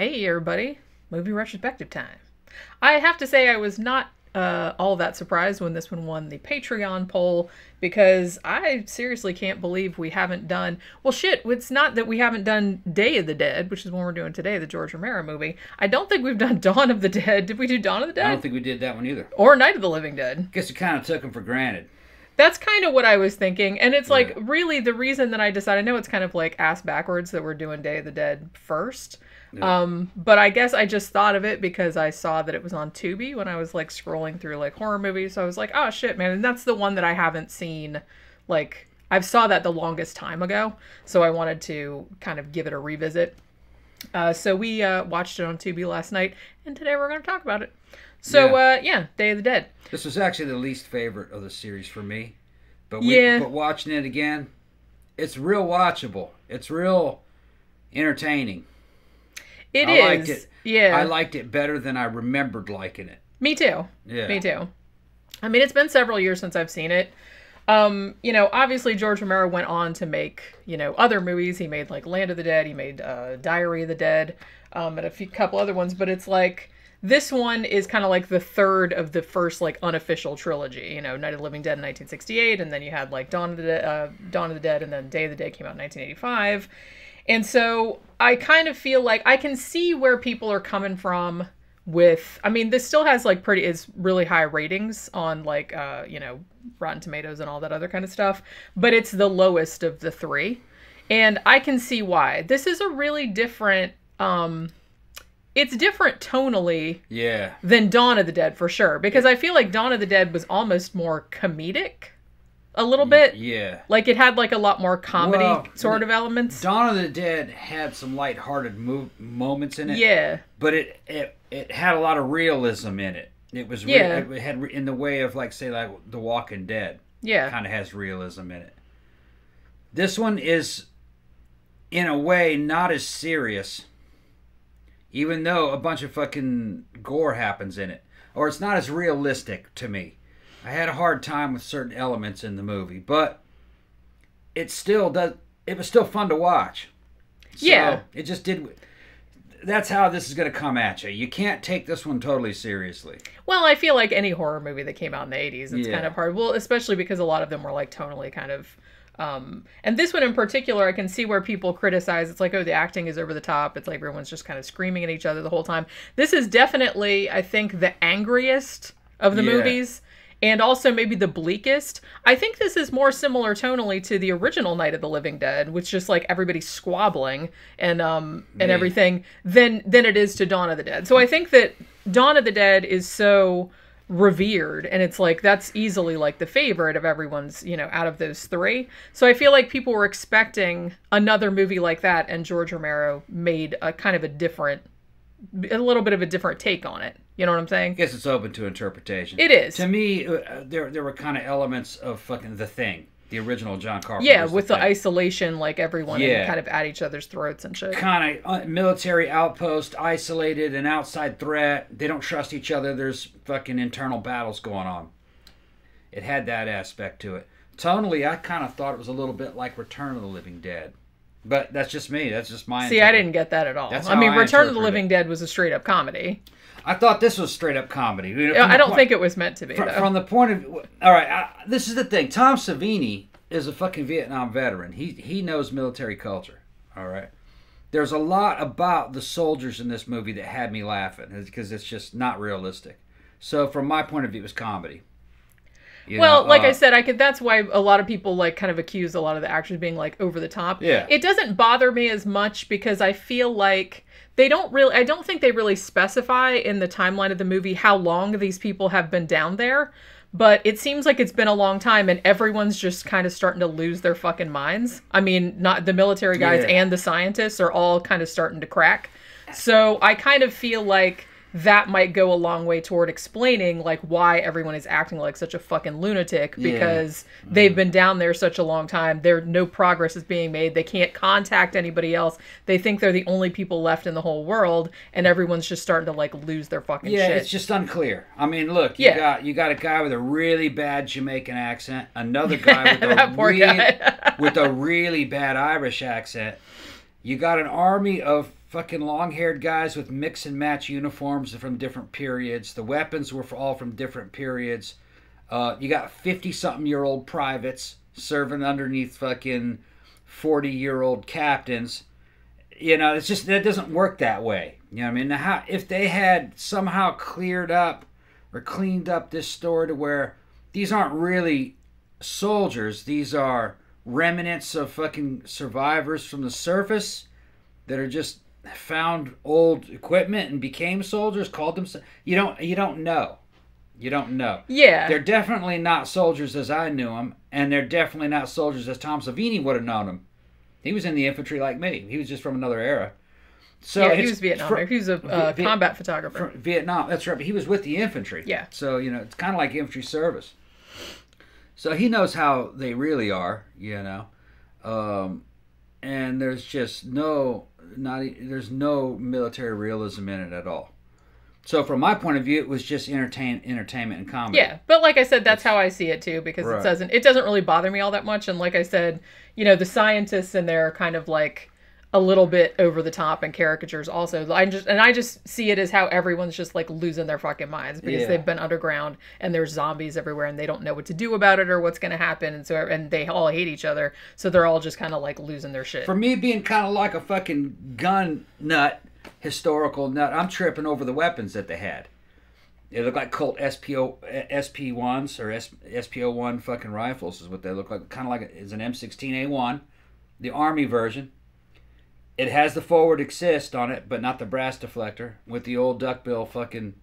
Hey, everybody. Movie retrospective time. I have to say, I was not uh, all that surprised when this one won the Patreon poll because I seriously can't believe we haven't done. Well, shit, it's not that we haven't done Day of the Dead, which is one we're doing today, the George Romero movie. I don't think we've done Dawn of the Dead. Did we do Dawn of the Dead? I don't think we did that one either. or Night of the Living Dead. Guess you kind of took them for granted. That's kind of what I was thinking. And it's like, really, the reason that I decided, I know it's kind of like ass backwards that we're doing Day of the Dead first. Yeah. Um, but I guess I just thought of it because I saw that it was on Tubi when I was like scrolling through like horror movies. So I was like, oh shit, man. And that's the one that I haven't seen. Like, I've saw that the longest time ago. So I wanted to kind of give it a revisit. Uh, so we uh, watched it on Tubi last night, and today we're going to talk about it. So, Yeah. uh, yeah, Day of the Dead. This was actually the least favorite of the series for me. But we, Yeah. but watching it again, it's real watchable. It's real entertaining. It I is. liked it. Yeah. I liked it better than I remembered liking it. Me too. Yeah. Me too. I mean, it's been several years since I've seen it. Um, you know, obviously George Romero went on to make, you know, other movies. He made like Land of the Dead, he made uh, Diary of the Dead, um, and a few couple other ones, but it's like this one is kind of like the third of the first like unofficial trilogy. You know, Night of the Living Dead in 1968, and then you had like Dawn of the De- uh, Dawn of the Dead, and then Day of the Dead came out in 1985. And so I kind of feel like I can see where people are coming from with I mean this still has like pretty is really high ratings on like uh you know Rotten Tomatoes and all that other kind of stuff, but it's the lowest of the 3. And I can see why. This is a really different um it's different tonally Yeah. than Dawn of the Dead for sure because I feel like Dawn of the Dead was almost more comedic a little bit. Yeah. Like it had like a lot more comedy Well, sort of elements. Dawn of the Dead had some lighthearted mo- moments in it. Yeah. But it, it it had a lot of realism in it. It was re- Yeah. it had re- in the way of like say like The Walking Dead. Yeah. kind of has realism in it. This one is, in a way, not as serious, even though a bunch of fucking gore happens in it. Or it's not as realistic to me. I had a hard time with certain elements in the movie, but it still does. It was still fun to watch. So Yeah. It just did. That's how this is going to come at you. You can't take this one totally seriously. Well, I feel like any horror movie that came out in the 80s, it's Yeah. kind of hard. Well, especially because a lot of them were like tonally kind of. Um, and this one in particular, I can see where people criticize. It's like, oh, the acting is over the top. It's like everyone's just kind of screaming at each other the whole time. This is definitely, I think, the angriest of the Yeah. movies. And also maybe the bleakest. I think this is more similar tonally to the original Night of the Living Dead, which just like everybody's squabbling and um and Yeah. everything, than than it is to Dawn of the Dead. So I think that Dawn of the Dead is so revered and it's like that's easily like the favorite of everyone's you know out of those three. So i feel like people were expecting another movie like that and george romero made a kind of a different a little bit of a different take on it. You know what i'm saying? I guess it's open to interpretation. it is. To me, uh, there there were kind of elements of fucking the thing, the original John Carpenter. yeah with the isolation like everyone Yeah. kind of at each other's throats and shit kind of uh, military outpost, isolated, an outside threat. They don't trust each other. There's fucking internal battles going on. It had that aspect to it. Tonally, I kind of thought it was a little bit like Return of the Living Dead, but that's just me. That's just my. see i didn't get that at all That's i mean I return of the living dead was a straight up comedy I thought this was straight up comedy. You know, from i don't point- think it was meant to be Fr- though from the point of all right, I, this is the thing. Tom Savini is a fucking Vietnam veteran. He he knows military culture. All right. There's a lot about the soldiers in this movie that had me laughing because it's just not realistic. So from my point of view, it was comedy. You well, know, like I uh, said, I could. That's why a lot of people like kind of accuse a lot of the actors being like over the top. Yeah. It doesn't bother me as much because I feel like they don't really. I don't think they really specify in the timeline of the movie how long these people have been down there. But it seems like it's been a long time, and everyone's just kind of starting to lose their fucking minds. I mean, not the military guys Yeah. and the scientists are all kind of starting to crack. So I kind of feel like that might go a long way toward explaining like why everyone is acting like such a fucking lunatic Yeah. because mm. they've been down there such a long time. There no progress is being made. They can't contact anybody else. They think they're the only people left in the whole world and everyone's just starting to like lose their fucking Yeah, shit. it's just unclear. I mean, look, you Yeah. got you got a guy with a really bad Jamaican accent, another guy with a really, guy. with a really bad Irish accent. You got an army of fucking long-haired guys with mix and match uniforms from different periods. The weapons were all from different periods. Uh, you got fifty-something-year-old privates serving underneath fucking forty-year-old captains. You know, it's just that doesn't work that way. You know what I mean? Now, how, if they had somehow cleared up or cleaned up this story to where these aren't really soldiers, these are remnants of fucking survivors from the surface that are just found old equipment and became soldiers, called them. You don't. You don't know. You don't know. Yeah. They're definitely not soldiers as I knew them, and they're definitely not soldiers as Tom Savini would have known them. He was in the infantry like me. He was just from another era. So yeah, he was Vietnam. he was a uh, combat photographer. from Vietnam. That's right. But he was with the infantry. Yeah. So you know, it's kind of like infantry service. So he knows how they really are. You know, um, and there's just no not there's no military realism in it at all. So from my point of view, it was just entertain entertainment and comedy. Yeah, but like I said, that's how I see it too because Right. it doesn't it doesn't really bother me all that much. And like I said, you know, the scientists in there are kind of like a little bit over the top and caricatures also. I just and I just see it as how everyone's just like losing their fucking minds because Yeah. they've been underground and there's zombies everywhere and they don't know what to do about it or what's going to happen and so and they all hate each other. So they're all just kind of like losing their shit. For me, being kind of like a fucking gun nut, historical nut, I'm tripping over the weapons that they had. They look like Colt SPO SP ones or S, SPO one fucking rifles is what they look like. Kind of like a- it's an M16A1, the Army version. It has the forward assist on it, but not the brass deflector with the old duckbill fucking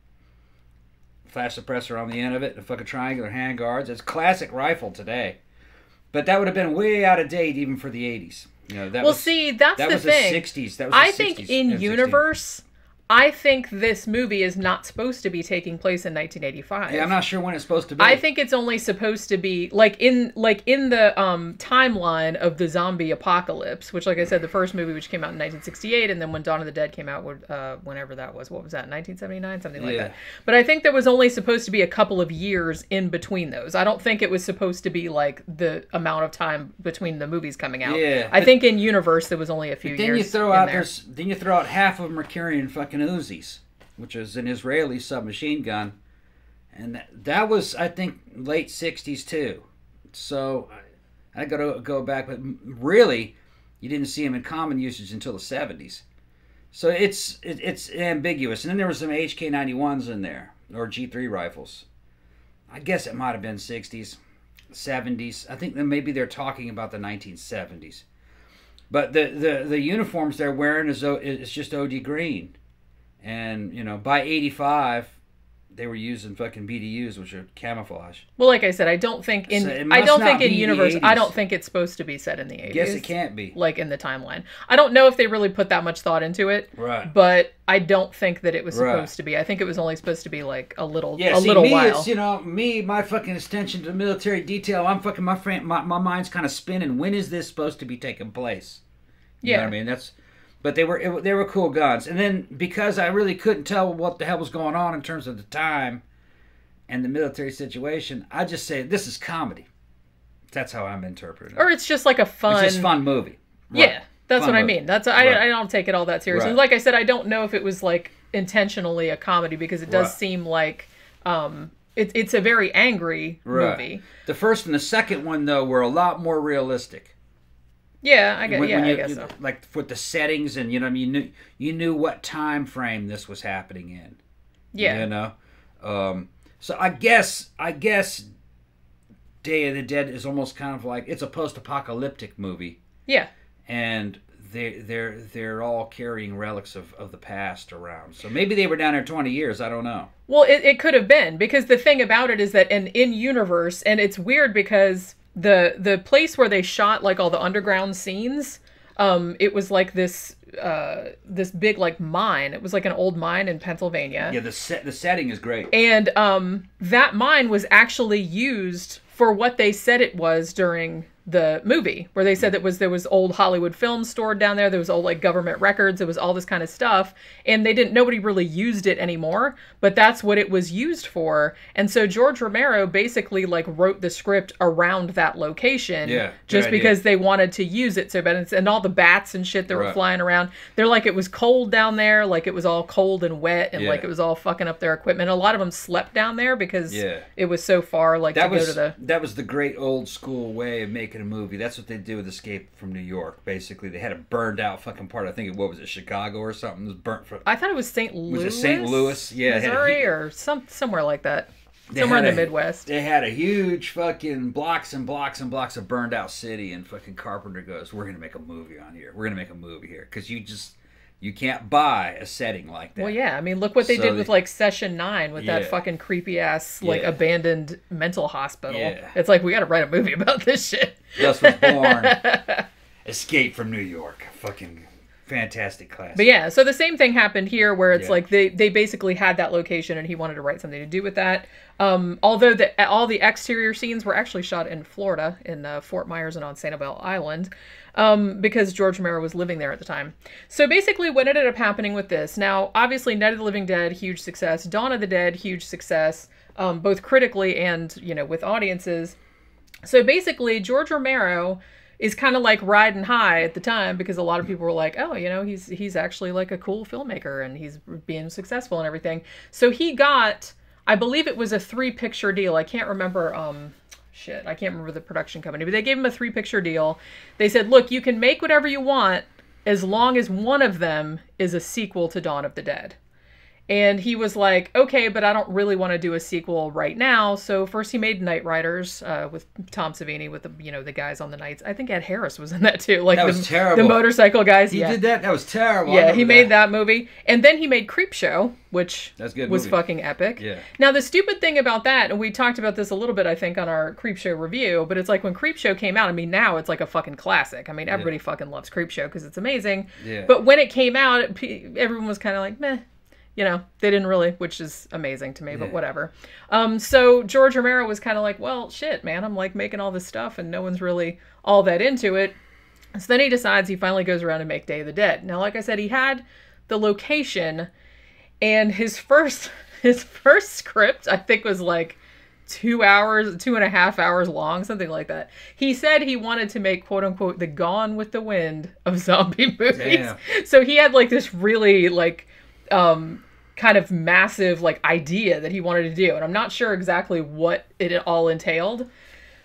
flash suppressor on the end of it, the fucking triangular handguards. It's classic rifle today, but that would have been way out of date even for the 80s. You know that well, was, see, that's that the was thing. the 60s. That was I think 60s, in M16. universe, I think this movie is not supposed to be taking place in 1985. Yeah, I'm not sure when it's supposed to be. I think it's only supposed to be like in like in the um timeline of the zombie apocalypse, which like I said, the first movie which came out in 1968, and then when Dawn of the Dead came out, uh, whenever that was, what was that, 1979, something like Yeah. that. But I think there was only supposed to be a couple of years in between those. I don't think it was supposed to be like the amount of time between the movies coming out. Yeah, I think in universe there was only a few then years. you throw out there. there's then you throw out half of them are carrying fucking Uzis, which is an Israeli submachine gun, and that, was I think late '60s too. So I, got to go back, but really, you didn't see them in common usage until the '70s. So it's it, it's ambiguous, and then there were some HK91s in there or G3 rifles. I guess it might have been '60s, '70s. I think that maybe they're talking about the 1970s. But the, the, the uniforms they're wearing is is just OD green, and you know by '85 they were using fucking BDUs, which are camouflage. Well, like I said, I don't think in So I don't think in universe I don't think it's supposed to be set in the 80s. Guess it can't be. like in the timeline. I don't know if they really put that much thought into it, Right. but I don't think that it was Right. supposed to be. I think it was only supposed to be like a little Yeah, a see, little me, while. it's you know me, my fucking attention to military detail. I'm fucking my friend, my, my mind's kind of spinning. When is this supposed to be taking place? You know Yeah. what I mean that's. But they were it, they were cool guns, and then because I really couldn't tell what the hell was going on in terms of the time, and the military situation, I just say this is comedy. That's how I'm interpreting it. or it's just like a fun, it's just fun movie. Right. Yeah, that's Fun what I mean. That's I, Right. I don't take it all that seriously. Right. Like I said, I don't know if it was like intentionally a comedy because it does seem like um it, it's a very angry Right. movie. The first and the second one though were a lot more realistic. Yeah, I guess. When- yeah, when I you- guess so. Like with the settings and you know, you knew you knew what time frame this was happening in. Yeah. You know, um, so I guess I guess Day of the Dead is almost kind of like it's a post-apocalyptic movie, Yeah. and they they're they're all carrying relics of, of the past around. So maybe they were down there twenty years. I don't know. Well, it, it could have been because the thing about it is that in in universe, and it's weird because the the place where they shot like all the underground scenes, um, it was like this uh this big like mine. It was like an old mine in Pennsylvania, Yeah, the set the setting is great. and um that mine was actually used for what they said it was during the movie where they said that was there was old Hollywood films stored down there there was old like government records it was all this kind of stuff and they didn't nobody really used it anymore but that's what it was used for and so George Romero basically like wrote the script around that location Yeah, just idea. because they wanted to use it so bad and, and all the bats and shit that were flying around they're like it was cold down there like it was all cold and wet and Yeah. like it was all fucking up their equipment a lot of them slept down there because Yeah. it was so far like That to was go to the that was the great old school way of making a movie. That's what they did with Escape from New York. Basically, they had a burned out fucking part. I think it what was it, Chicago or something? It was burnt from. I thought it was St. Louis. Was it St. Louis? Yeah, had a Missouri, or some somewhere like that. Somewhere in the a- Midwest. They had a huge fucking blocks and blocks and blocks of burned out city, and fucking Carpenter goes, "We're gonna make a movie on here. We're gonna make a movie here because you just you can't buy a setting like that." Well, yeah. I mean, look what they So did with like Session Nine with that fucking creepy ass like Yeah. abandoned mental hospital. Yeah. It's like we got to write a movie about this shit. Thus was born Escape from New York. Fucking fantastic class. But yeah, so the same thing happened here, where it's Yeah. like they they basically had that location, and he wanted to write something to do with that. Um, although the all the exterior scenes were actually shot in Florida, in uh, Fort Myers and on Sanibel Island, um, because George Romero was living there at the time. So basically, what ended up happening with this? Now, obviously, Night of the Living Dead, huge success. Dawn of the Dead, huge success, um, both critically and you know with audiences. So basically, George Romero is kind of like riding high at the time because a lot of people were like, "Oh, you know, he's he's actually like a cool filmmaker and he's being successful and everything." So he got, I believe it was a three picture deal. I can't remember. Um, shit, I can't remember the production company, but they gave him a three picture deal. They said, "Look, you can make whatever you want as long as one of them is a sequel to Dawn of the Dead." And he was like, okay, but I don't really want to do a sequel right now. So first he made Knightriders uh, with Tom Savini with the you know the guys on the nights. I think Ed Harris was in that too, like That the, terrible. the motorcycle guys. he yeah, did that. That was terrible. Yeah, he remember made that movie, and then he made Creepshow, which That's good was movie. fucking epic. Yeah. Now the stupid thing about that, and we talked about this a little bit, I think, on our Creepshow review, but it's like when Creepshow came out. I mean, now it's like a fucking classic. I mean, everybody fucking loves Creepshow because it's amazing. Yeah. But when it came out, it, everyone was kind of like, meh. You know, they didn't really, which is amazing to me, but whatever. Um, so George Romero was kind of like, well, shit, man, I'm like making all this stuff and no one's really all that into it. So then he decides he finally goes around and make Day of the Dead. Now, like I said, he had the location, and his first his first script I think was like two hours, two and a half hours long, something like that. He said he wanted to make quote unquote the Gone with the Wind of zombie movies. So he had like this really like um kind of massive like idea that he wanted to do, and I'm not sure exactly what it all entailed.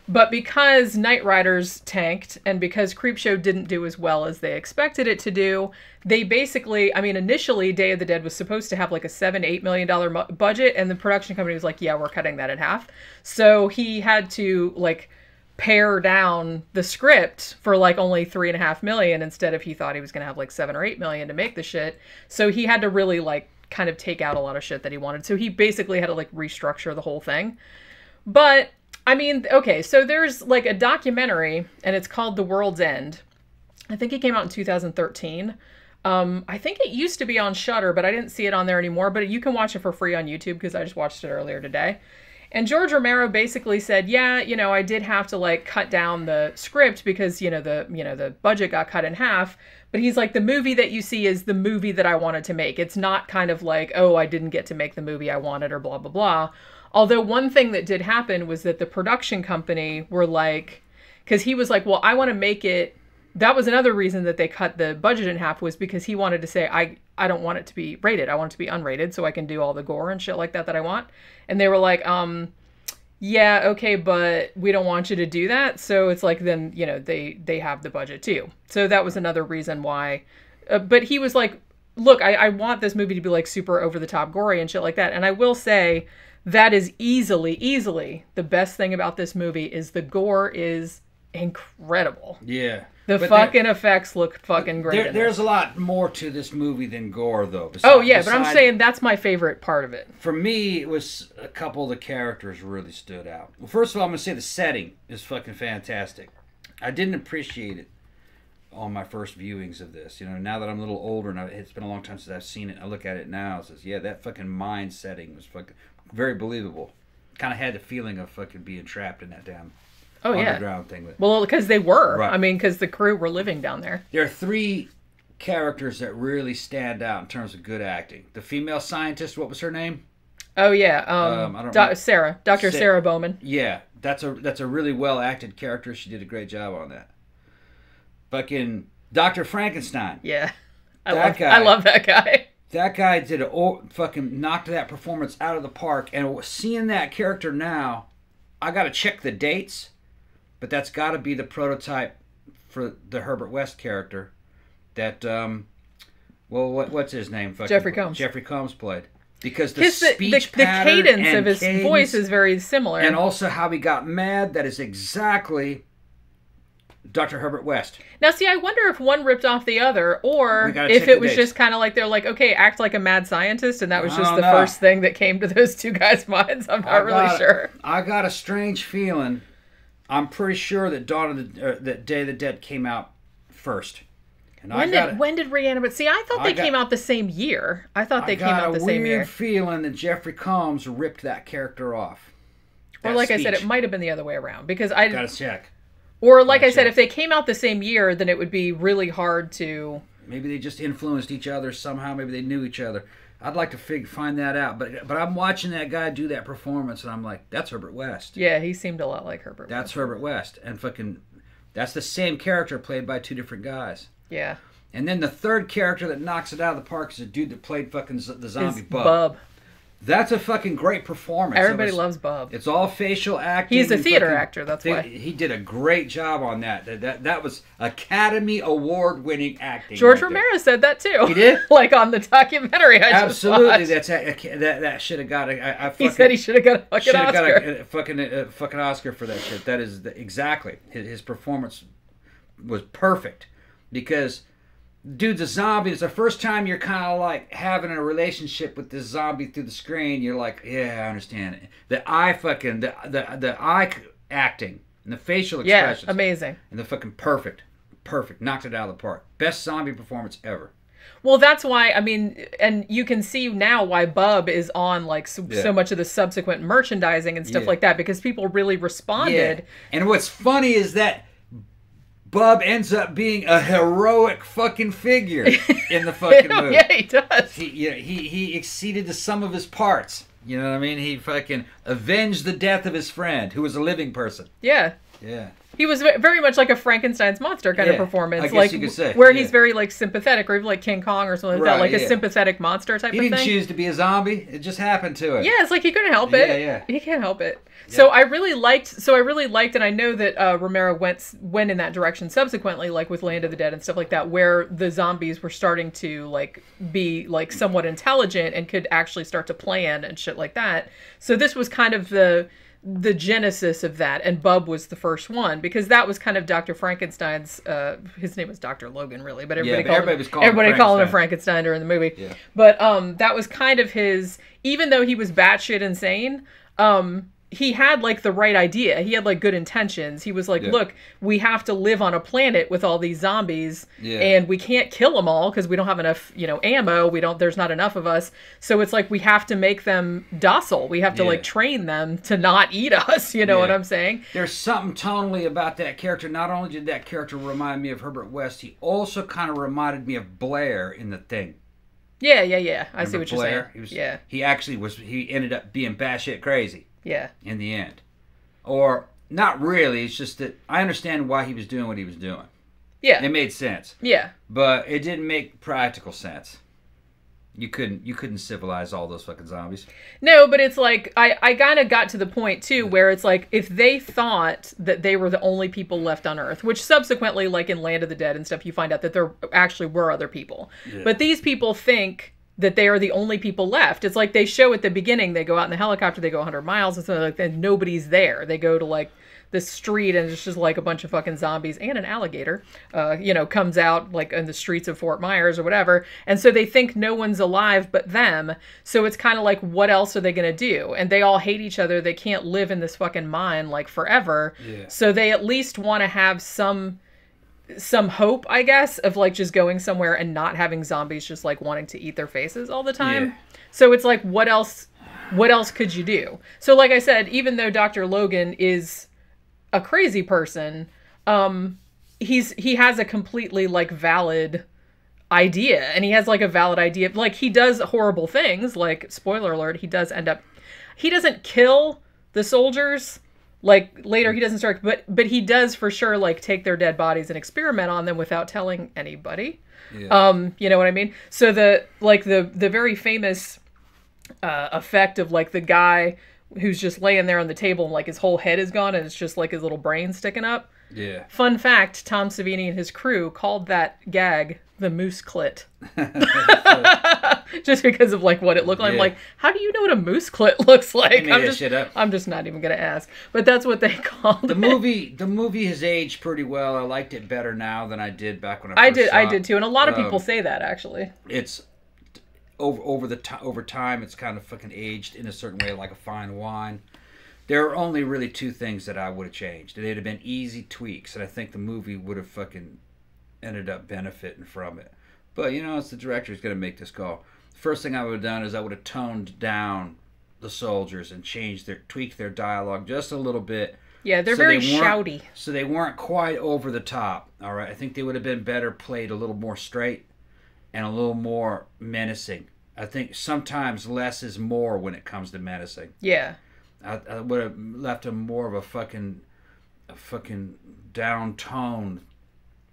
But because Knightriders tanked and because Creepshow didn't do as well as they expected it to do, they basically, I mean, initially Day of the Dead was supposed to have like a seven, eight million dollar mu- budget, and the production company was like, yeah, we're cutting that in half. So he had to like pare down the script for like only three and a half million instead of he thought he was going to have like seven or eight million to make the shit. So he had to really like kind of take out a lot of shit that he wanted. So he basically had to like restructure the whole thing. But I mean, okay, so there's like a documentary and it's called The World's End. I think it came out in 2013. Um, I think it used to be on Shudder, but I didn't see it on there anymore. But you can watch it for free on YouTube because I just watched it earlier today. And George Romero basically said, "Yeah, you know, I did have to like cut down the script because you know the you know the budget got cut in half." But he's like, "The movie that you see is the movie that I wanted to make. It's not kind of like, oh, I didn't get to make the movie I wanted or blah blah blah." Although one thing that did happen was that the production company were like, because he was like, "Well, I want to make it." That was another reason that they cut the budget in half was because he wanted to say, "I I don't want it to be rated. I want it to be unrated so I can do all the gore and shit like that that I want." And they were like, um, yeah, okay, but we don't want you to do that. So it's like then, you know, they they have the budget too. So that was another reason why. Uh, but he was like, look, I, I want this movie to be like super over the top gory and shit like that. And I will say that is easily, easily the best thing about this movie is the gore is incredible. Yeah. The But there- fucking effects look fucking great. There, there's a lot more to this movie than gore, though. Oh Besides- yeah, but I'm saying that's my favorite part of it. for me, it was a couple of the characters really stood out. Well, first of all, I'm gonna say the setting is fucking fantastic. I didn't appreciate it on my first viewings of this. You know, now that I'm a little older and I, it's been a long time since I've seen it, I look at it now. It says, yeah, that fucking mine setting was fucking very believable. Kind of had the feeling of fucking being trapped in that damn Oh, yeah. underground thing. Well, because they were. Right. I mean, because the crew were living down there. There are three characters that really stand out in terms of good acting. The female scientist, what was her name? Oh yeah, um, Um, I don't Doc- know. Sarah, Doctor Sa- Sarah Bowman. Yeah, that's a that's a really well acted character. She did a great job on that. Fucking Doctor Frankenstein. Yeah, I That love guy. I love that guy. That guy did a oh, fucking knocked that performance out of the park. And seeing that character now, I got to check the dates, but that's got to be the prototype for the Herbert West character. That um, well, what what's his name? Fucking- Jeffrey Combs. Jeffrey Combs played because the His the, the, speech the cadence of his cadence voice is very similar. and also how he got mad. That is exactly Dr. Herbert West. now, see, I wonder if one ripped off the other, or if it was dates. just kind of like they're like, okay, act like a mad scientist, and that was just the know. first thing that came to those two guys' minds. I'm not really sure. I got a strange feeling. I'm pretty sure that Dawn of the uh, that Day of the Dead came out first. And I When did a- when did Re-Animator? See, I thought I they got- came out the same year. I thought they I came out the same weird year. feeling that Jeffrey Combs ripped that character off. Or That like I said, it might have been the other way around because I Gotta check. Or like I Gotcha. said, if they came out the same year, then it would be really hard to. Maybe they just influenced each other somehow. Maybe they knew each other. I'd like to fig- find that out. But but I'm watching that guy do that performance, and I'm like, that's Herbert West. Yeah, he seemed a lot like Herbert. That's West. Herbert West, and fucking, that's the same character played by two different guys. Yeah, And then the third character that knocks it out of the park is a dude that played fucking z- the zombie bug. Bub. That's a fucking great performance. Everybody was- loves Bob. It's all facial acting. He's a theater fucking- actor, that's why. he did a great job on that. That that, that was Academy Award winning acting. George right there. Romero said that too. He did? like on the documentary. I Absolutely, that's a, that that should have got a. I, I He fucking, said he should have got a fucking should have Oscar. got a, a fucking a, fucking Oscar for that shit. That is the, exactly his, his performance was perfect because dude's a zombie. It's the first time you're kind of like having a relationship with this zombie through the screen. You're like, yeah, I understand it. The eye fucking the the the eye acting and the facial expressions. yeah, amazing. and the fucking perfect, perfect, knocked it out of the park. Best zombie performance ever. Well, that's why I mean, and you can see now why Bub is on like so, Yeah. so much of the subsequent merchandising and stuff Yeah. like that because people really responded. And what's funny is that Bub ends up being a heroic fucking figure in the fucking movie. yeah, he does. He, you know, he he exceeded the sum of his parts. You know what I mean? He fucking avenged the death of his friend, who was a living person. Yeah. Yeah. He was very much like a Frankenstein's monster kind Yeah, of performance, I guess like you could say, where yeah. he's very like sympathetic, or even like King Kong or something like that, Right, like a sympathetic monster type He of didn't thing. choose to be a zombie. It just happened to him. Yeah, it's like he couldn't help it. Yeah, yeah. He can't help it. So I really liked. So I really liked, and I know that uh, Romero went went in that direction subsequently, like with Land of the Dead and stuff like that, where the zombies were starting to like be like somewhat intelligent and could actually start to plan and shit like that. So this was kind of the the genesis of that, and Bub was the first one because that was kind of Doctor Frankenstein's. Uh, his name was Doctor Logan, really, but everybody but called everybody him, was calling him everybody called him Frankenstein. Frankenstein during the movie. Yeah. But um, that was kind of his. Even though he was batshit insane, um, he had like the right idea. He had like good intentions. He was like, Yeah. "Look, we have to live on a planet with all these zombies, Yeah. and we can't kill them all because we don't have enough, you know, ammo. We don't. There's not enough of us. So it's like we have to make them docile. We have to Yeah. like train them to not eat us. You know what I'm saying? There's something tonally about that character. Not only did that character remind me of Herbert West, he also kind of reminded me of Blair in the thing. Yeah, yeah, yeah. I see Remember what you're saying. He was, yeah, He actually was. He ended up being batshit crazy yeah, in the end, or not really. It's just that I understand why he was doing what he was doing. yeah, It made sense, yeah. but it didn't make practical sense. You couldn't. You couldn't civilize all those fucking zombies. No, but it's like I I kind of got to the point too where it's like if they thought that they were the only people left on Earth, which subsequently, like in Land of the Dead and stuff, you find out that there actually were other people. Yeah. But these people think that they are the only people left. It's like they show at the beginning they go out in the helicopter, they go 100 miles and something like Nobody's there. They go to like the street and it's just like a bunch of fucking zombies and an alligator, uh, you know, comes out like in the streets of Fort Myers or whatever. And so they think no one's alive but them. So it's kind of like, what else are they going to do? And they all hate each other. They can't live in this fucking mine like forever. Yeah. So they at least want to have some some hope, I guess, of like just going somewhere and not having zombies just like wanting to eat their faces all the time. Yeah. So it's like, what else? What else could you do? So, like I said, even though Dr. Logan is a crazy person, um, he's he has a completely like valid idea, and he has like a valid idea. Like he does horrible things. Like spoiler alert, he does end up. He doesn't kill the soldiers. Like later, he doesn't start, but but he does for sure like take their dead bodies and experiment on them without telling anybody. Yeah. Um, you know what I mean? So the like the the very famous uh, effect of like the guy who's just laying there on the table and like his whole head is gone and it's just like his little brain sticking up. yeah. Fun fact: Tom Savini and his crew called that gag the moose clit, just because of like what it looked like. I'm like, how do you know what a moose clit looks like? I'm just. I'm just not even gonna ask. But that's what they called The it. movie, the movie has aged pretty well. I liked it better now than I did back when I. I first did, I did too, and a lot of Um, people say that actually. It's over over the over time. It's kind of fucking aged in a certain way, like a fine wine. There are only really two things that I would have changed. They'd have been easy tweaks, and I think the movie would have fucking ended up benefiting from it. But you know, it's the director who's going to make this call. First thing I would have done is I would have toned down the soldiers and changed their tweaked their dialogue just a little bit Yeah, they're so very they shouty. so they weren't quite over the top. All right, I think they would have been better played a little more straight and a little more menacing. I think sometimes less is more when it comes to menacing. Yeah. I, I would have left them more of a fucking, a fucking down tone,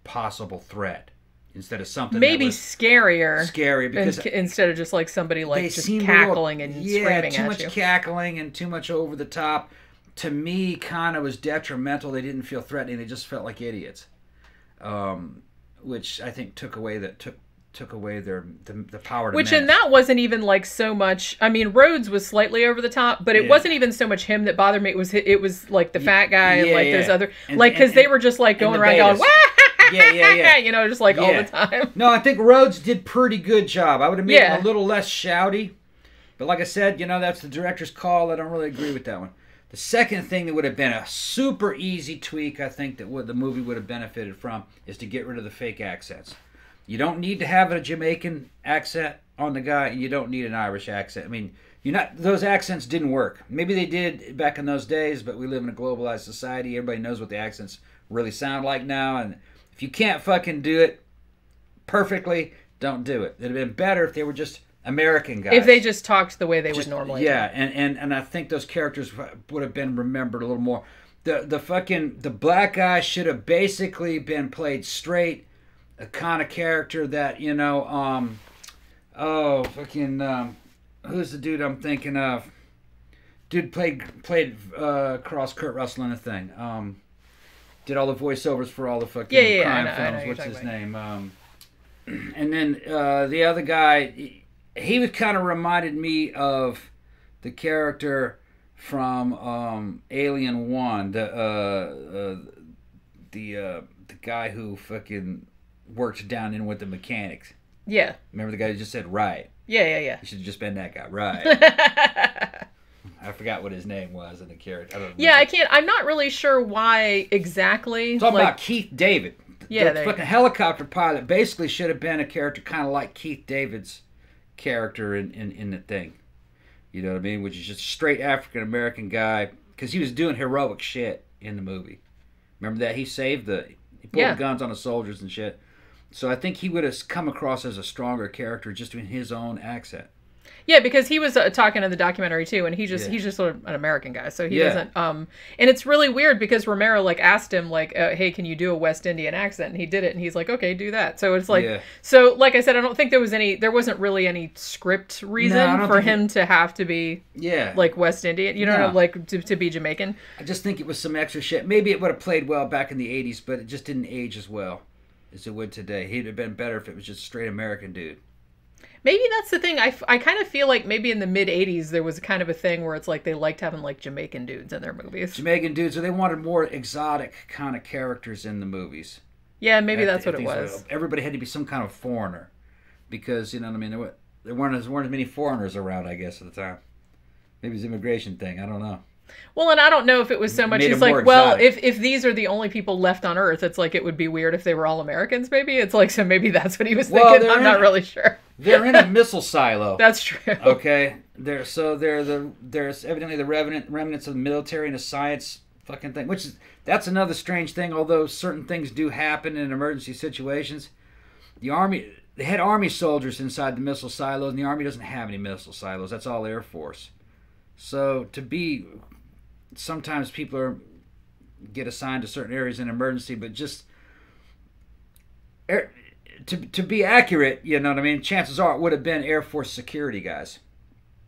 possible threat instead of something Maybe scarier scary because in- instead of just like somebody like just cackling little- and yeah, screaming too at much you. cackling and too much over the top. To me, kind of was detrimental. They didn't feel threatening. They just felt like idiots, um, which I think took away that took took away their the, the power to Which in menace. that wasn't even like so much. I mean, Rhodes was slightly over the top, but it Yeah. wasn't even so much him that bothered me. It was it was like the fat guy and yeah, like those other And- like because they were just like going around going. Wah! Yeah, yeah, yeah. you know, just like all the time. No, I think Rhodes did pretty good job. I would have made Yeah. him a little less shouty. But like I said, you know, that's the director's call. I don't really agree with that one. The second thing that would have been a super easy tweak, I think, that would the movie would have benefited from is to get rid of the fake accents. You don't need to have a Jamaican accent on the guy, and you don't need an Irish accent. I mean, you're not; those accents didn't work. Maybe they did back in those days, but we live in a globalized society. Everybody knows what the accents really sound like now, and if you can't fucking do it perfectly, don't do it. It'd have been better if they were just American guys. If they just talked the way they Just- would normally. yeah, and, and and I think those characters would have been remembered a little more. The the fucking the black guy should have basically been played straight, a kind of character that you know, um, oh fucking, um, who's the dude I'm thinking of? Dude played played uh, cross Kurt Russell in a thing. Um, did all the voiceovers for all the fucking Yeah, yeah, yeah, crime I know films. What's his name? Um, and then uh, the other guy, he, he was kind of reminded me of the character from um, Alien One, the uh, uh, the uh, the guy who fucking worked down in with the mechanics. Yeah. Remember the guy who just said right? Yeah. Yeah. He should have just been that guy, right? I forgot what his name was in the character. I don't yeah. I can't. I'm not really sure why exactly. Talking like, about Keith David. Yeah, the fucking helicopter pilot basically should have been a character kind of like Keith David's character in, in, in the thing. You know what I mean? Which is just straight African American guy because he was doing heroic shit in the movie. Remember that he saved the he pulled Yeah. the guns on the soldiers and shit. So I think he would have come across as a stronger character just in his own accent. Yeah, because he was uh, talking in the documentary too, and he just Yeah. he's just sort of an American guy, so he Yeah. doesn't. Um, and it's really weird because Romero like asked him like, uh, "Hey, can you do a West Indian accent?" And he did it, and he's like, "Okay, do that." So it's like, Yeah. so like I said, I don't think there was any, there wasn't really any script reason don't for him to have to be Yeah. like West Indian, you know, No. like to, to be Jamaican. I just think it was some extra shit. Maybe it would have played well back in the 80s, but it just didn't age as well as it would today. He'd have been better if it was just straight American dude. Maybe that's the thing. I, f- I kind of feel like maybe in the mid '80s there was kind of a thing where it's like they liked having like Jamaican dudes in their movies. Jamaican dudes, so they wanted more exotic kind of characters in the movies. Yeah, maybe At- that's at what it was. Everybody had to be some kind of foreigner, because you know what I mean. There, were, there weren't as weren't as many foreigners around, I guess, at the time. Maybe it's immigration thing. I don't know. Well, and I don't know if it was so much. It's like, well, exotic. if if these are the only people left on Earth, it's like it would be weird if they were all Americans. Maybe it's like so. Maybe that's what he was Well, thinking. I'm not really sure. They're in a missile silo. That's true. okay, they're so they're the there's evidently the remnant remnants of the military and the science fucking thing. Which is that's another strange thing. Although certain things do happen in emergency situations, the army they had army soldiers inside the missile silos, and the army doesn't have any missile silos. That's all Air Force. So to be, sometimes people are get assigned to certain areas in emergency, but just air, to to be accurate, you know what I mean. Chances are it would have been Air Force security guys,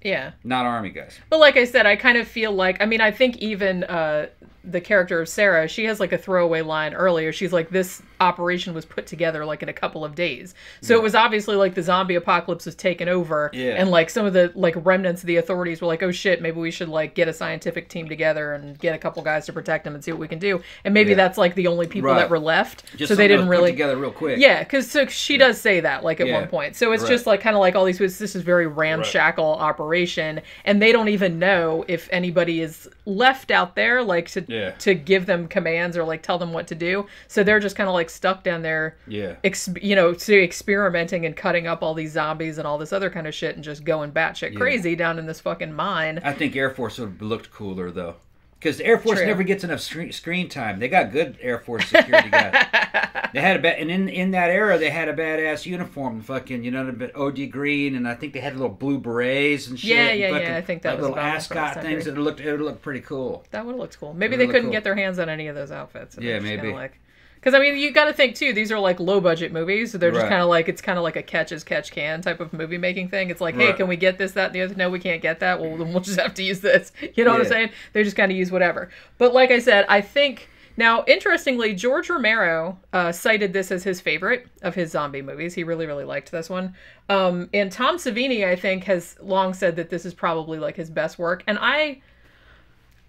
Yeah. not Army guys. But like I said, I kind of feel like I mean, I think even uh the character of Sarah, she has like a throwaway line earlier. She's like, This operation was put together like in a couple of days. So it was obviously like the zombie apocalypse was taken over. Yeah. And like some of the like remnants of the authorities were like, Oh shit, maybe we should like get a scientific team together and get a couple guys to protect them and see what we can do. And maybe Yeah. that's like the only people Right. that were left. Just so they didn't really together real quick. yeah, because so she does say that like at Yeah. one point. So it's Right. just like kind of like all these. This is very ramshackle operation, and they don't even know if anybody is left out there, like to Yeah. to give them commands or like tell them what to do. So they're just kind of like stuck down there, Yeah. ex- you know, so experimenting and cutting up all these zombies and all this other kind of shit, and just going batshit crazy down in this fucking mine. I think Air Force would have looked cooler though, because the Air Force True. never gets enough screen, screen time. They got good Air Force security guys. They had a bad, and in in that era, they had a badass uniform, fucking you know, a bit OD green, and I think they had little blue berets and shit. Yeah, yeah, yeah, I think that like was little about the first ascot things that looked it looked pretty cool. That would have looked cool. Maybe they couldn't look get their hands on any of those outfits. and Yeah, they're just kinda maybe. Like, because I mean, you got to think too. These are like low budget movies, so they're just Right. kind of like it's kind of like a catch as catch can type of movie making thing. It's like, hey, can we get this, that, and the other? No, we can't get that. Well, then we'll just have to use this. You know what I'm saying? They just kind of use whatever. But like I said, I think. Now, interestingly, George Romero uh, cited this as his favorite of his zombie movies. He really, really liked this one. Um, and Tom Savini, I think, has long said that this is probably like his best work. And I,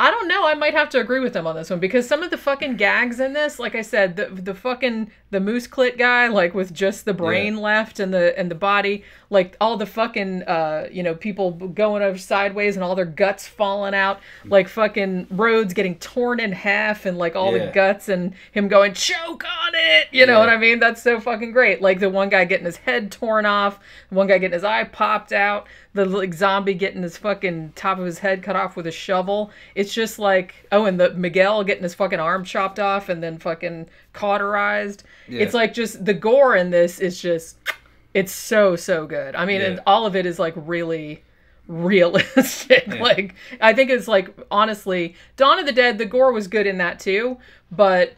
I don't know. I might have to agree with them on this one because some of the fucking gags in this, like I said, the the fucking the moose clit guy, like with just the brain Yeah. left and the and the body, like all the fucking uh you know people going over sideways and all their guts falling out, like fucking Rhodes getting torn in half and like all the guts and him going choke on it. You know Yeah. what I mean? That's so fucking great. Like the one guy getting his head torn off, one guy getting his eye popped out, the like zombie getting his fucking top of his head cut off with a shovel. It's just like oh, and the Miguel getting his fucking arm chopped off and then fucking cauterized. Yeah. It's like just the gore in this is just it's so so good. I mean, Yeah. and all of it is like really realistic. Yeah. Like I think it's like honestly, Dawn of the Dead, the gore was good in that too, but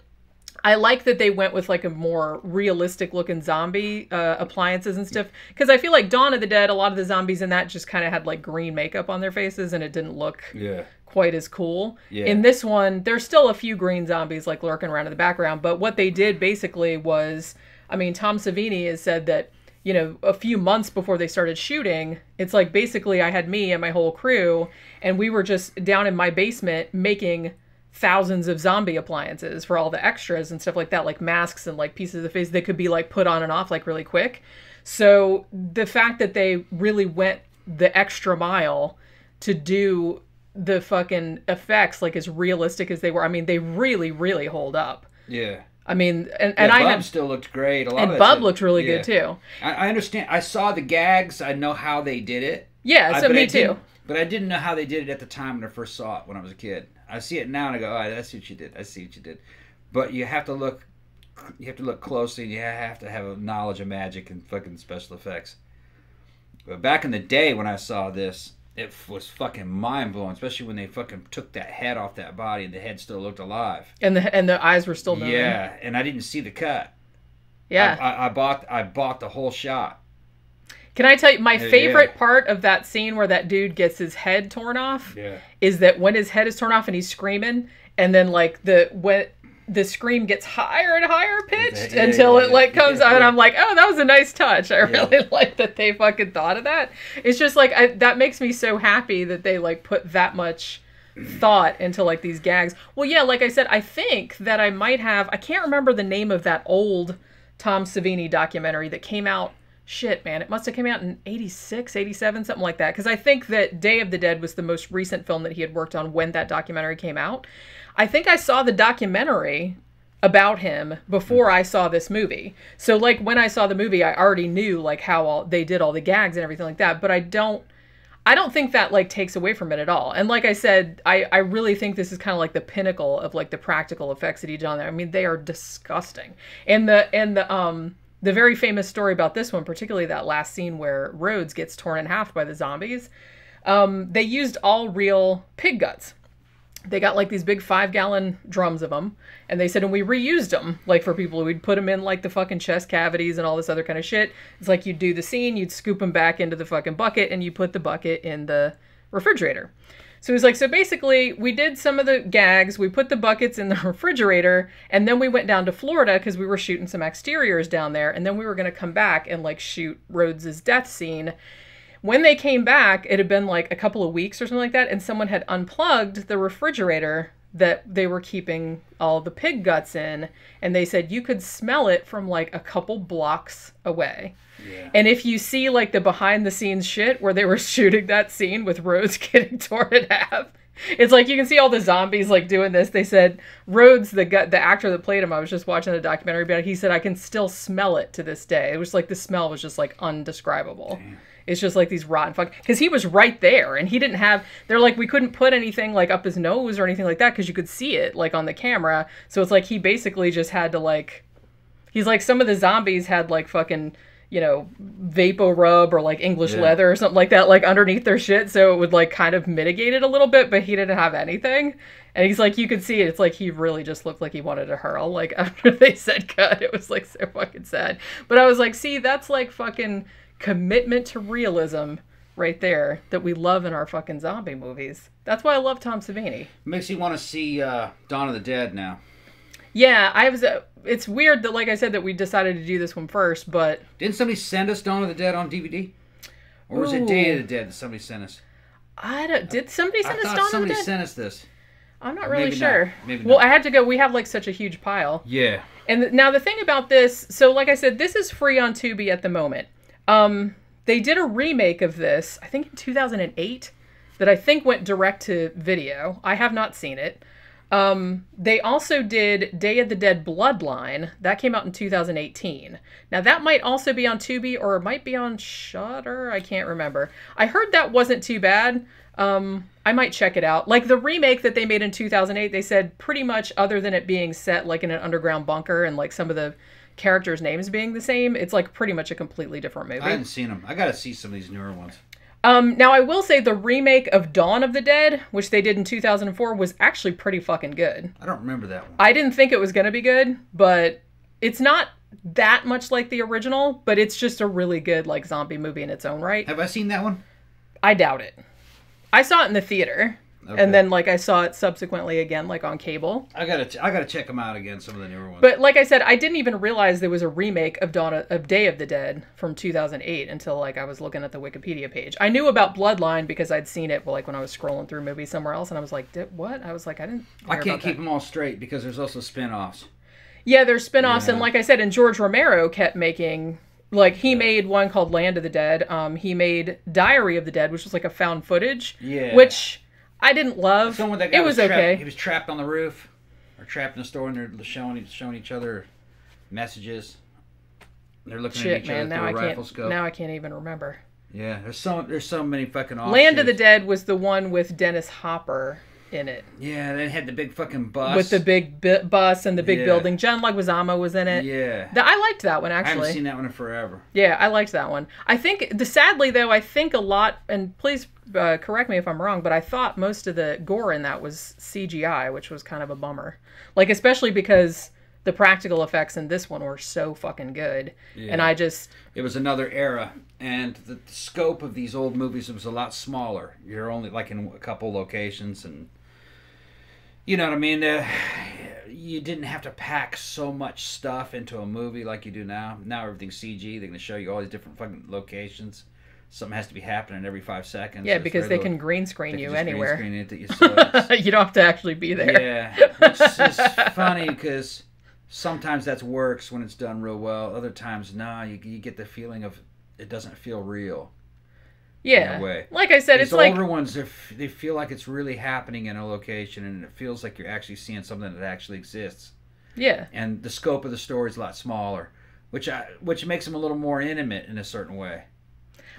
I like that they went with like a more realistic looking zombie uh, appliances and stuff because I feel like Dawn of the Dead, a lot of the zombies in that just kind of had like green makeup on their faces and it didn't look Yeah. quite as cool. Yeah. In this one, there's still a few green zombies like lurking around in the background, but what they did basically was, I mean, Tom Savini has said that you know a few months before they started shooting, it's like basically I had me and my whole crew, and we were just down in my basement making thousands of zombie appliances for all the extras and stuff like that like masks and like pieces of face that could be like put on and off like really quick so the fact that they really went the extra mile to do the fucking effects like as realistic as they were i mean they really really hold up Yeah. i mean and, and yeah, i Bub had still looked great. A lot and bub shit- looked really yeah. good too I, I understand. I saw the gags. I know how they did it. yeah so but me I too But I didn't know how they did it at the time when I first saw it when I was a kid. I see it now and I go, oh, I see what you did. I see what you did. But you have to look, you have to look closely. and You have to have a knowledge of magic and fucking special effects. But back in the day when I saw this, it was fucking mind blowing. Especially when they fucking took that head off that body and the head still looked alive. and the and the eyes were still moving Yeah, and I didn't see the cut. yeah I, I, I bought I bought the whole shot. Can i tell you my Yeah. favorite part of that scene where that dude gets his head torn off Yeah. is that when his head is torn off and he's screaming, and then like the when the scream gets higher and higher pitched Yeah, until yeah, it like comes yeah, out, and. I'm like, oh, that was a nice touch. I really like that they fucking thought of that. It's just like I, that makes me so happy that they like put that much thought into like these gags. Well, yeah, like I said, I think that I might have. I can't remember the name of that old Tom Savini documentary that came out. Shit, man, it must have came out in 86, 87, something like that. Because I think that Day of the Dead was the most recent film that he had worked on when that documentary came out. I think I saw the documentary about him before I saw this movie. So like when I saw the movie, I already knew like how all they did all the gags and everything like that. But I don't. I don't think that like takes away from it at all. And like I said, I I really think this is kind of like the pinnacle of like the practical effects that he done there. I mean, they are disgusting. And the and the um the very famous story about this one, particularly that last scene where Rhodes gets torn in half by the zombies, um, they used all real pig guts. They got like these big five gallon drums of them, and they said, and we reused them, like for people, we'd put them in like the fucking chest cavities and all this other kind of shit. It's like you'd do the scene, you'd scoop them back into the fucking bucket, and you put the bucket in the refrigerator. So he's like, so basically, we did some of the gags, we put the buckets in the refrigerator, and then we went down to Florida because we were shooting some exteriors down there, and then we were to come back and like shoot Rhodes's death scene. When they came back, it had been like a couple of weeks or something like that, and someone had unplugged the refrigerator that they were keeping all the pig guts in, and they said you could smell it from like a couple blocks away. Yeah. And if you see like the behind the scenes shit where they were shooting that scene with Rhodes getting torn in half, it's like you can see all the zombies like doing this. They said Rhodes, the gu- the actor that played him, I was just watching a documentary about it. He said I can still smell it to this day. It was like the smell was just like undescribable. It's just like these rotten fuck because he was right there and he didn't have. They're like we couldn't put anything like up his nose or anything like that because you could see it like on the camera. So it's like he basically just had to like. He's like some of the zombies had like fucking you know vapor rub or like English Yeah. leather or something like that like underneath their shit so it would like kind of mitigate it a little bit but he didn't have anything and he's like you could see it it's like he really just looked like he wanted to hurl like after they said cut it was like so fucking sad but I was like see that's like fucking commitment to realism right there that we love in our fucking zombie movies that's why I love Tom Savini Makes you want to see uh, Dawn of the Dead now. yeah I was uh, it's weird that like I said that we decided to do this one first but Didn't somebody send us Dawn of the Dead on DVD? Or was it Day of the Dead that somebody sent us? I don't did somebody I send us thought Dawn of the Dead? somebody sent us this. I'm not Or really maybe sure. not. Maybe well. I had to go. We have like such a huge pile. Yeah. And th- now the thing about this, so like I said, this is free on Tubi at the moment. Um, they did a remake of this, I think in 2008, that I think went direct to video. I have not seen it. Um, they also did Day of the Dead Bloodline. That came out in 2018. Now that might also be on Tubi or it might be on Shudder. I can't remember. I heard that wasn't too bad. Um, I might check it out. Like the remake that they made in 2008, they said pretty much other than it being set like in an underground bunker and like some of the characters' names being the same, it's like pretty much a completely different movie. I haven't seen them. I got to see some of these newer ones. Um, now I will say the remake of Dawn of the Dead, which they did in 2004, was actually pretty fucking good. I don't remember that one. I didn't think it was gonna be good, but it's not that much like the original, but it's just a really good like zombie movie in its own right. Have I seen that one? I doubt it. I saw it in the theater, Okay. and then like I saw it subsequently again like on cable. I gotta ch- I gotta check them out again. Some of the newer ones. But like I said, I didn't even realize there was a remake of Dawn of Day of the Dead from 2008 until like I was looking at the Wikipedia page. I knew about Bloodline because I'd seen it like when I was scrolling through movies somewhere else, and I was like, "Did- "What?" I was like, "I didn't." I can't keep that." them all straight because there's also spin-offs. Yeah, there's spin-offs, and like I said, and George Romero kept making. Like he made one called Land of the Dead. Um, he made Diary of the Dead, which was like a found footage. Yeah. Which I didn't love. Someone that guy it was, trapped- okay. He was trapped on the roof, or trapped in a store, and they're showing showing each other messages. They're looking at Shit, each man. other Now through I a rifle scope. Now I can't even remember. Yeah, there's so there's so many fucking Land of the. Dead was the one with Dennis Hopper in it, Yeah, they had the big fucking bus with the big bi- bus and the big Yeah. building. John Leguizamo was in it. Yeah, Th- I liked that one actually. I haven't seen that one in forever. Yeah, I liked that one. I think the sadly though, I think a lot, and please uh, correct me if I'm wrong, but I thought most of the gore in that was CGI, which was kind of a bummer. Like especially because the practical effects in this one were so fucking good, Yeah. and I just It was another era, and the, the scope of these old movies was a lot smaller. You're only like in a couple locations, and you know what I mean. Uh, you didn't have to pack so much stuff into a movie like you do now. Now everything's CG. They're gonna show you all these different fucking locations. Something has to be happening every five seconds. yeah, It's because they can green screen you just anywhere. screen it you, you don't have to actually be there. yeah, it's is funny because sometimes that works when it's done real well. Other times, nah, you, you get the feeling of it doesn't feel real. Yeah. in a way. Like I said, These it's like older ones, they feel like it's really happening in a location, and it feels like you're actually seeing something that actually exists. yeah. And the scope of the story is a lot smaller, which I, which makes them a little more intimate in a certain way.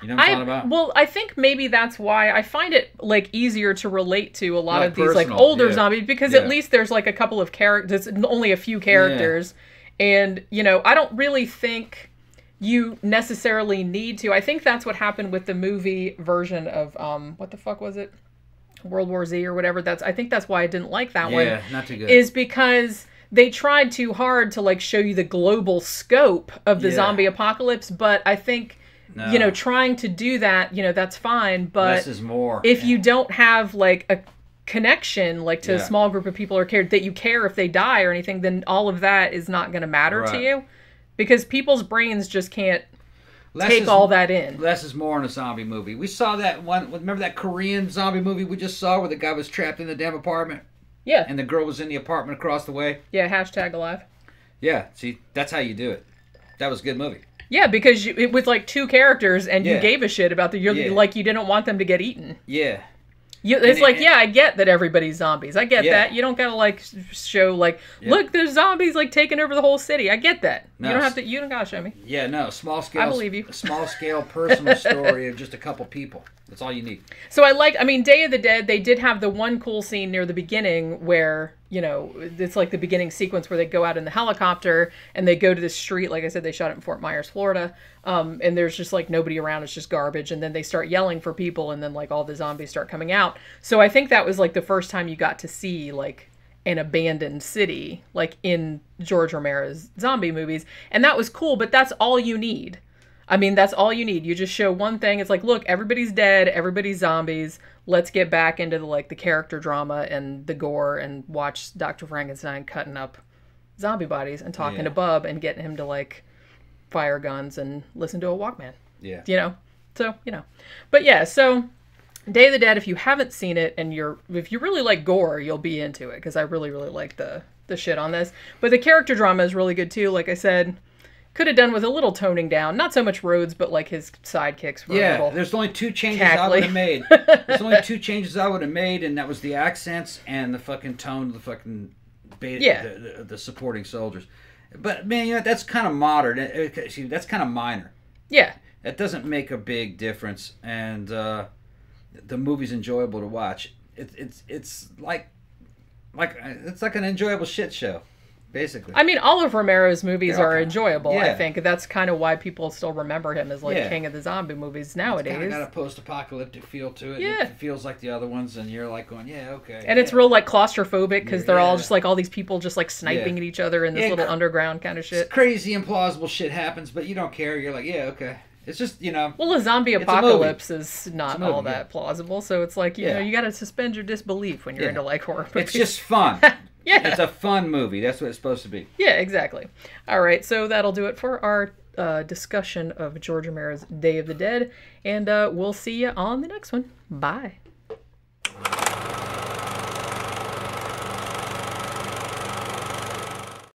You know what I'm I talking about? well, I think maybe that's why I find it like easier to relate to a lot Like of these like older yeah. zombies because Yeah. at least there's like a couple of characters, only a few characters, and you know I don't really think you necessarily need to. I think that's what happened with the movie version of um what the fuck was it, World War Z or whatever. That's I think that's why I didn't like that one yeah, not too good. is because they tried too hard to like show you the global scope of the Yeah. zombie apocalypse but i think No. you know trying to do that you know that's fine but Less is more. if you don't have like a connection like to a small group of people or care that you care if they die or anything then all of that is not going to matter to you because people's brains just can't Less take is- all that in Less is more in a zombie movie. We saw that one. Remember that Korean zombie movie we just saw where the guy was trapped in the damn apartment yeah and the girl was in the apartment across the way? yeah hashtag alive Yeah, see, that's how you do it. That was a good movie. yeah because you, it was like two characters and you gave a shit about the you're Yeah. like you didn't want them to get eaten Yeah. You, it's And- like, and- yeah, I get that everybody's zombies. I get Yeah. that. You don't gotta like show like, Yeah. look, there's zombies like taking over the whole city. I get that. No, you don't have to. You don't gotta show me. Yeah, no, small scale. I believe you. Small scale personal story of just a couple people. That's all you need. So I like. I mean, Day of the Dead. They did have the one cool scene near the beginning where you know it's like the beginning sequence where they go out in the helicopter and they go to the street. Like I said, they shot it in Fort Myers, Florida. Um, and there's just like nobody around. It's just garbage. And then they start yelling for people, and then like all the zombies start coming out. So I think that was like the first time you got to see like an abandoned city like in George Romero's zombie movies. And that was cool, but that's all you need. I mean, that's all you need. You just show one thing. It's like, look, everybody's dead, everybody's zombies. Let's get back into the like the character drama and the gore and watch Dr. Frankenstein cutting up zombie bodies and talking Yeah. to Bub and getting him to like fire guns and listen to a Walkman Yeah. you know so you know but yeah so day of the dead if you haven't seen it and you're if you really like gore you'll be into it because i really really like the the shit on this but the character drama is really good too like i said could have done with a little toning down not so much Rhodes, but like his sidekicks were Yeah, there's only two changes I would have made. There's only two changes I would have made, and that was the accents and the fucking tone of the fucking beta, Yeah. the, the, the supporting soldiers. But man, you know that's kind of modern. It- it- excuse me, That's kind of minor. yeah That doesn't make a big difference, and uh, the movie's enjoyable to watch. It, it's it's like like it's like an enjoyable shit show, basically. I mean, all of Romero's movies are kinda- enjoyable. I think that's kind of why people still remember him as like Yeah. king of the zombie movies nowadays. of got a post-apocalyptic feel to it. Yeah. It feels like the other ones, and you're like going, "Yeah, okay." and it's real like claustrophobic because they're all just like all these people just like sniping Yeah. at each other in this Yeah, little underground kind of It's shit. crazy implausible shit happens, but you don't care. You're like, yeah, okay. It's just you know, Well, a zombie a apocalypse is not movie, all yeah. that plausible, so it's like you Yeah. know you got to suspend your disbelief when you're Yeah. into like horror it's just fun. Yeah. It's a fun movie. That's what it's supposed to be. Yeah, exactly. All right, so that'll do it for our uh, discussion of George Romero's Day of the Dead, and uh, we'll see you on the next one. Bye.